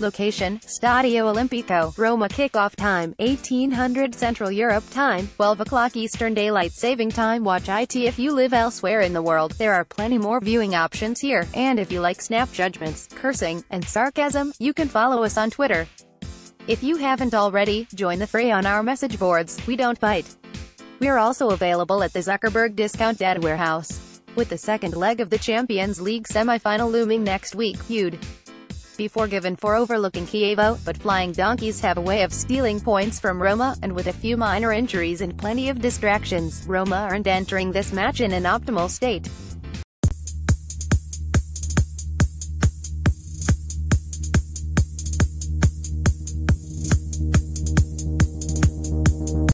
Location, Stadio Olimpico, Roma kickoff time, 1800 Central Europe time, 12 o'clock Eastern Daylight Saving Time Watch IT if you live elsewhere in the world, there are plenty more viewing options here, and if you like snap judgments, cursing, and sarcasm, you can follow us on Twitter. If you haven't already, join the fray on our message boards, we don't bite. We're also available at the Zuckerberg Discount Data Warehouse. With the second leg of the Champions League semi-final looming next week, you'd be forgiven for overlooking Chievo, but Flying Donkeys have a way of stealing points from Roma, and with a few minor injuries and plenty of distractions, Roma aren't entering this match in an optimal state.